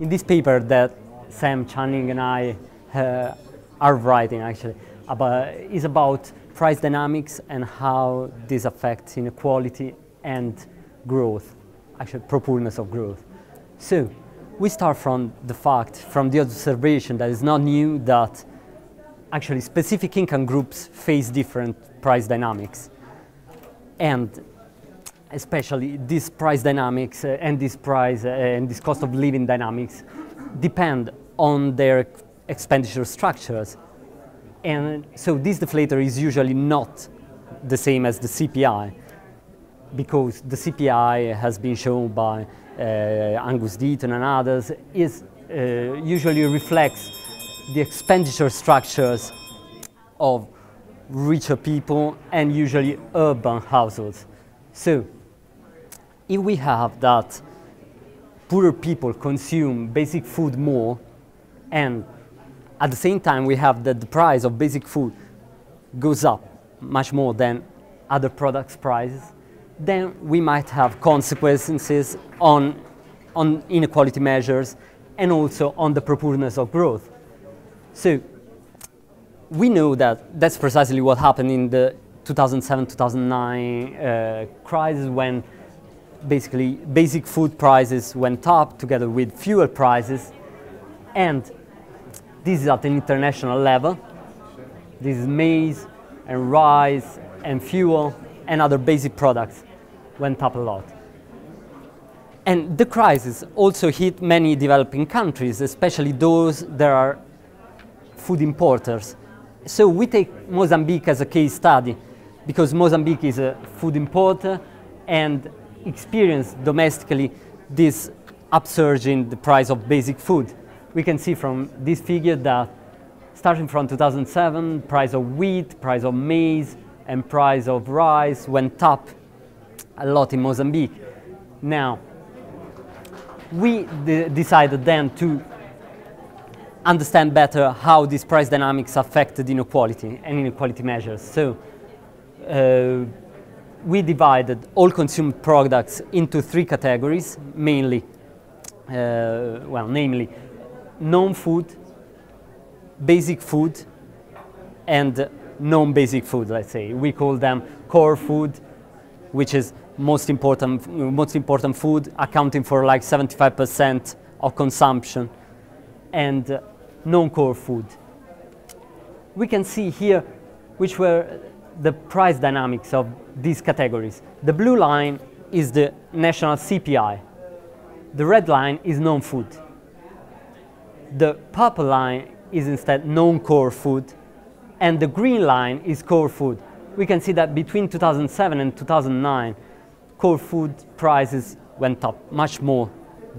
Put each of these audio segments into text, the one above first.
In this paper that Sam Channing and I uh, are writing actually about, is about price dynamics and how this affects inequality and growth, actually pro-poorness of growth. So we start from the fact, from the observation that is not new that actually specific income groups face different price dynamics. And especially this price dynamics uh, and this price uh, and this cost of living dynamics depend on their expenditure structures. And so this deflator is usually not the same as the CPI because the CPI has been shown by uh, Angus Deaton and others is uh, usually reflects the expenditure structures of richer people and usually urban households. So if we have that poorer people consume basic food more and at the same time we have that the price of basic food goes up much more than other products prices, then we might have consequences on, on inequality measures and also on the pro-poorness of growth. So we know that that's precisely what happened in the 2007-2009 uh, crisis when basically basic food prices went up together with fuel prices and this is at an international level. This is maize and rice and fuel and other basic products went up a lot. And the crisis also hit many developing countries, especially those that are food importers. So we take Mozambique as a case study because Mozambique is a food importer and experienced domestically this upsurge in the price of basic food. We can see from this figure that starting from 2007, price of wheat, price of maize, and price of rice went up a lot in Mozambique. Now, we decided then to understand better how these price dynamics affected inequality and inequality measures. So uh, we divided all consumed products into three categories, mainly, uh, well, namely non-food, basic food, and non-basic food, let's say. We call them core food, which is most important, most important food, accounting for like 75% of consumption, and uh, non-core food. We can see here which were the price dynamics of these categories. The blue line is the national CPI. The red line is non-food. The purple line is instead non-core food, and the green line is core food. We can see that between 2007 and 2009, core food prices went up much more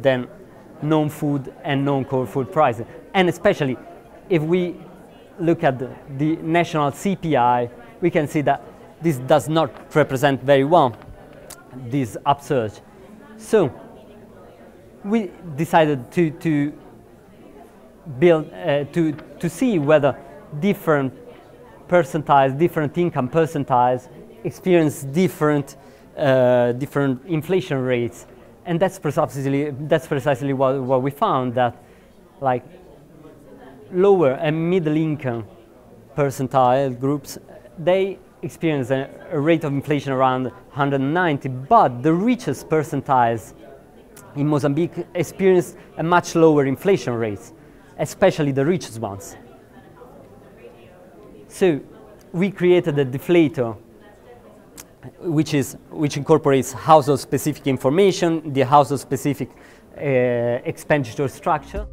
than non-food and non-core food prices. And especially if we look at the, the national CPI, we can see that this does not represent very well this upsurge. So we decided to, to build, uh, to, to see whether different percentiles, different income percentiles experience different, uh, different inflation rates. And that's precisely, that's precisely what, what we found, that like lower and middle income percentile groups, they experience a, a, rate of inflation around 190, but the richest percentiles in Mozambique experienced a much lower inflation rate, especially the richest ones. So we created a deflator which, is, which incorporates household-specific information, the household-specific uh, expenditure structure.